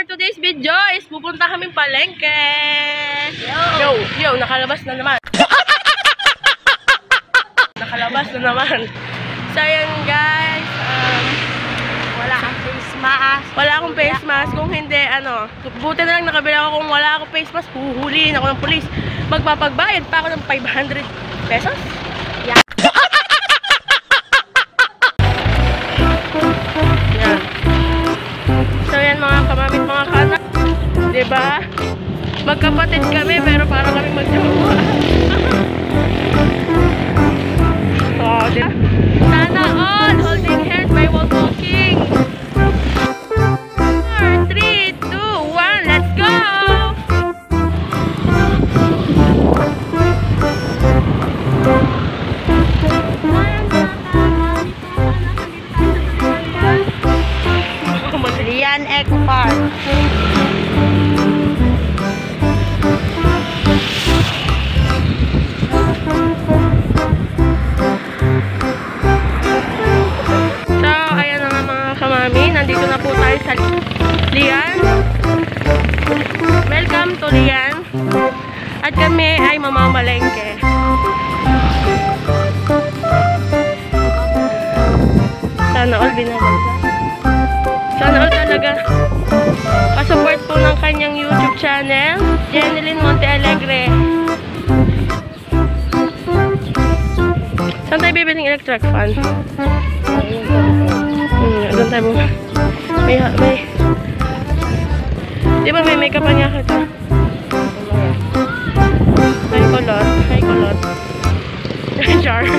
for today's video is pupunta kaming palengke. Yo, yo, nakalabas na naman. nakalabas na naman. So, guys. Um, Wala kang face mask. wala akong face mask. Kung hindi, ano, buti na lang nakabila ako kung wala akong face mask, huhulihin ako ng polis. Magpapagbayad pa ako ng 500 pesos. Diba? Magkapatid kami pero para kami magjowa. oh, diba? At kami ay mamamalengke. Sana all binabagsa. Sana all talaga. Kasupport po ng kanyang YouTube channel, Jeneline Monte Alegre. Saan tayo bibiling electric fan? Hmm, doon tayo mo. May, may, di ba may makeup pa niya kita? Kulot, hay kulot. Char.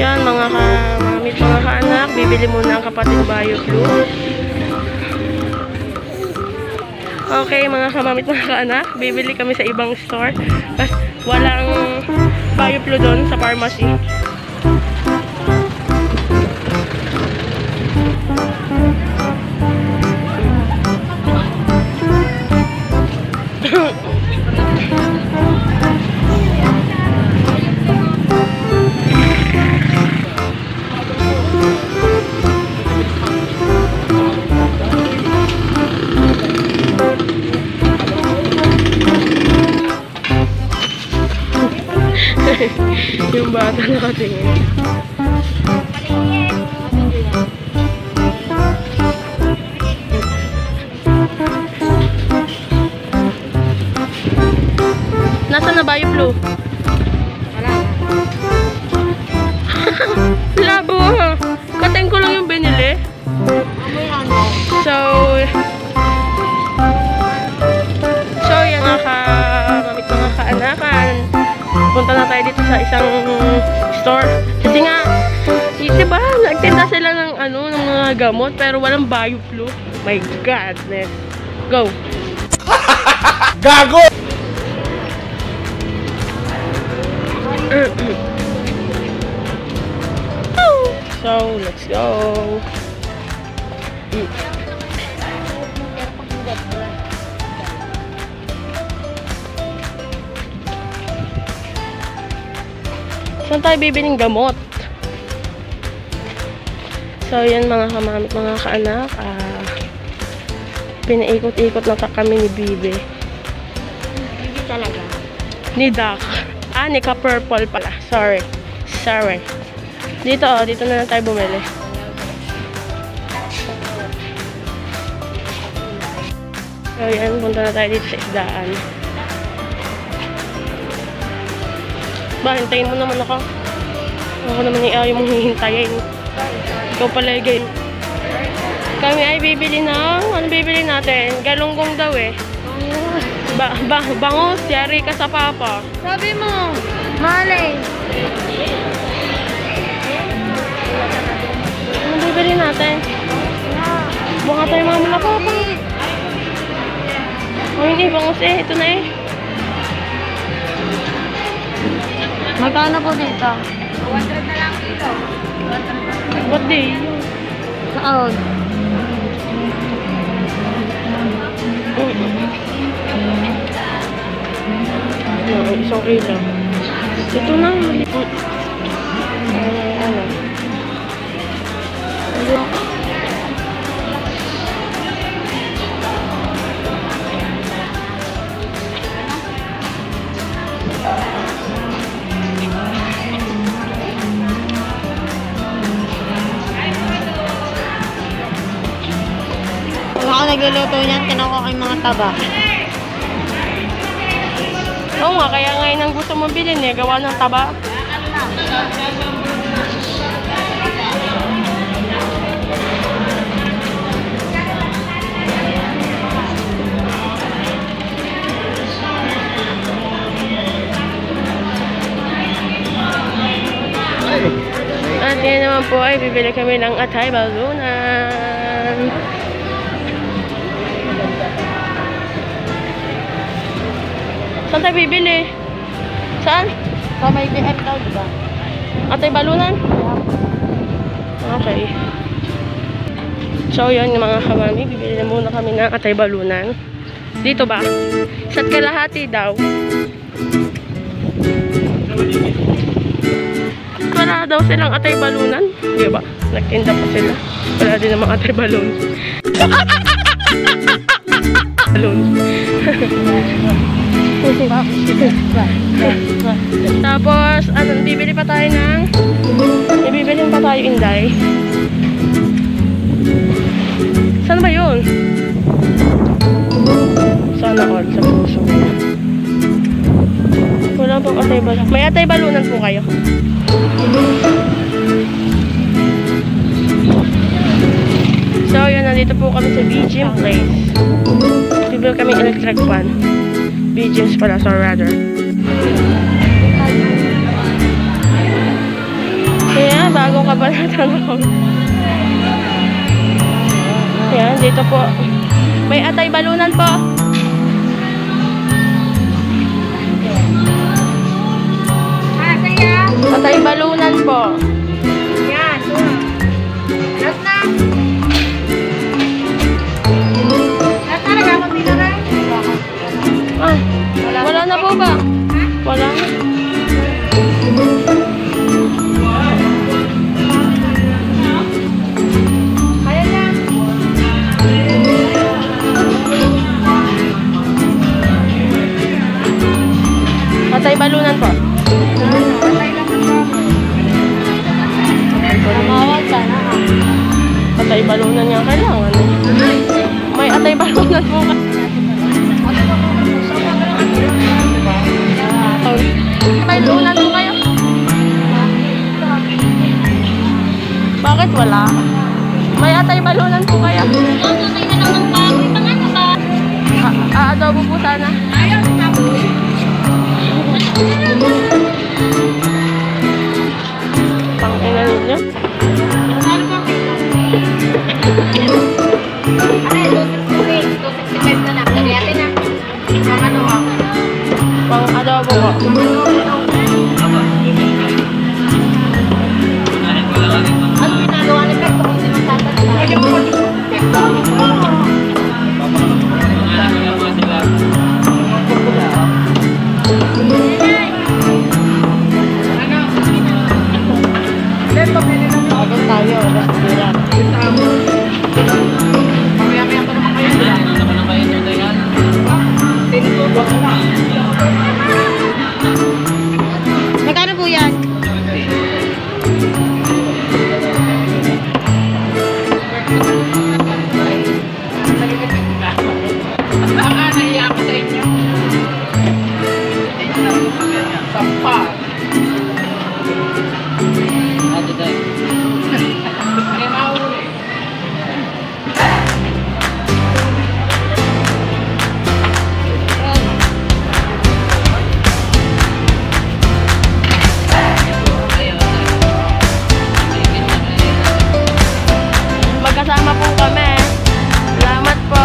Yan, mga kamamit, mga kaanak, bibili muna ang kapatid Bayo Blue. Okay, mga kamamit, mga kaanak, bibili kami sa ibang store. Kasi walang Bioplo doon sa pharmacy. Yung Punta na tayo dito sa isang store. Kasi nga, y- diba, nagtinda sila ng ano, ng mga gamot, pero walang bioflu. My godness. Go. Gago! So, let's go. Saan tayo bibiling gamot? So, yan mga kamamit, mga kaanak. Ah, pinaikot-ikot na ka kami ni Bibi. Hindi talaga. Ni Doc. Ah, ni Ka-Purple pala. Sorry. Sorry. Dito, oh. Dito na lang tayo bumili. So, yan. Punta na tayo dito sa isdaan. Ba, hintayin mo naman ako. Ako naman yung ayaw mong hihintayin. Ikaw pala yung game. Kami ay bibili ng, ano bibili natin? Galunggong daw eh. Ba, ba, bangus, yari ka sa papa. Sabi mo, malay. Ano bibili natin? Bunga tayo mga mga papa. Oh, hindi, bangus eh. Ito na eh. Magkano po dito? 200 na lang dito. What day? Saan? Oh, isang kilo. Ito lang. Ano? Ano? Na. nagluluto niyan, tinako ko yung mga taba. Oo nga, kaya ngayon ang gusto mong bilhin eh, gawa ng taba. At ngayon naman po ay bibili kami ng atay balunan. Saan tayo bibili? Saan? Sa may BM daw, di ba? Atay balunan? Okay. So, yun mga kamami. Bibili na muna kami ng atay balunan. Dito ba? Isa't kalahati daw. Wala daw silang atay balunan. Di ba? Nagtinda pa sila. Wala din namang atay balon. balon. Tapos, ano, bibili pa tayo ng... Ibibili pa tayo, Inday. Saan ba yun? Sana all, sa puso. Wala bang atay balunan? May atay balunan po kayo. So, yun, nandito po kami sa BGM Place. Bibili kami electric fan. BGMs pala, so rather. Kaya, bago ka pa natanong. Yan, dito po. May atay balunan po. Atay balunan po. Yan. Lahat na. Po ba? Wala na. Kaya na. Atay balunan po. Tumawag ka na. Atay balunan nga kailangan. May atay balunan po ka. May balunan po kayo? Bakit wala? May atay balunan po kayo? Ah, adobo po sana. Pang Agad tayo, restaurant. Magkano kami. Salamat po.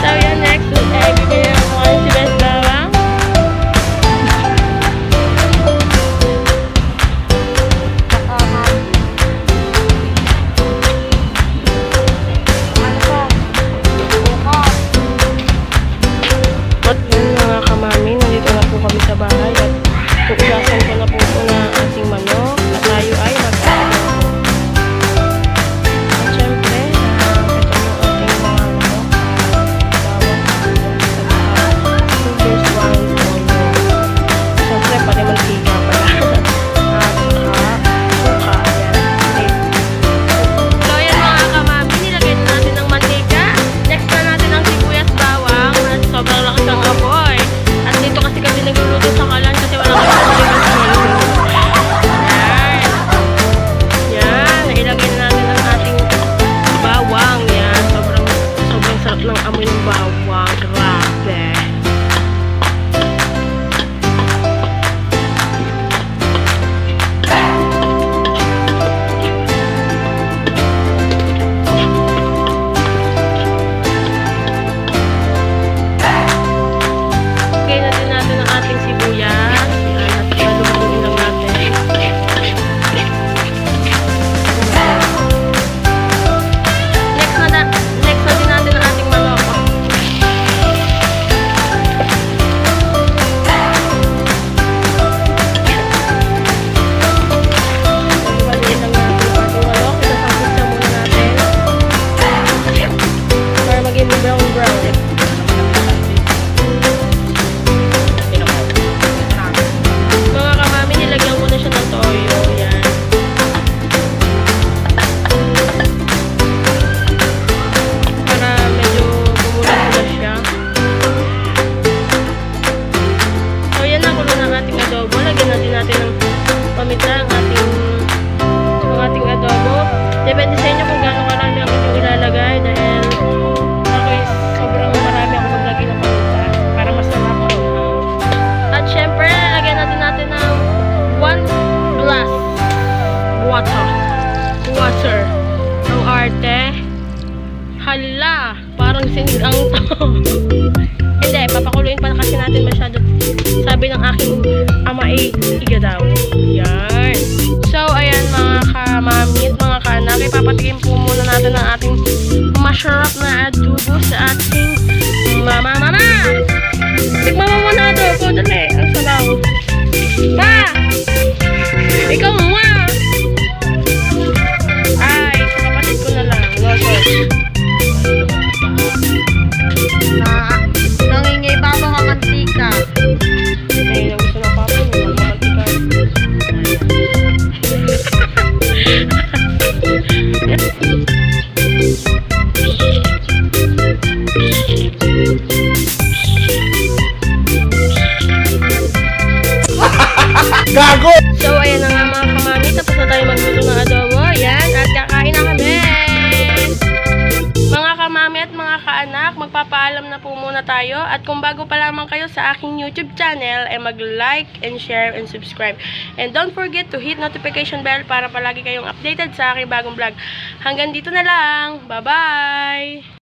So, yan next week ay bibili ako ngayon si Best Bawang. At yun mga kamami, nandito na po kami sa bahay at tuugasan ko na Hala, parang sinigang to. Hindi, papakuluin pa kasi natin masyado. Sabi ng aking ama ay iga daw. Yan. So, ayan mga kamamit, mga kanak, ipapatikim po muna natin ang ating masarap na adobo sa ating mama mama. Tikman mo muna adobo, dali. Ang sabaw. Pa! Ikaw mo! Gago! So, ayan na nga mga kamami. Tapos na tayo magluto ng adobo. Ayan. At kakain na kami. Mga kamami at mga kaanak, magpapaalam na po muna tayo. At kung bago pa lamang kayo sa aking YouTube channel, ay mag-like and share and subscribe. And don't forget to hit notification bell para palagi kayong updated sa aking bagong vlog. Hanggang dito na lang. Bye-bye!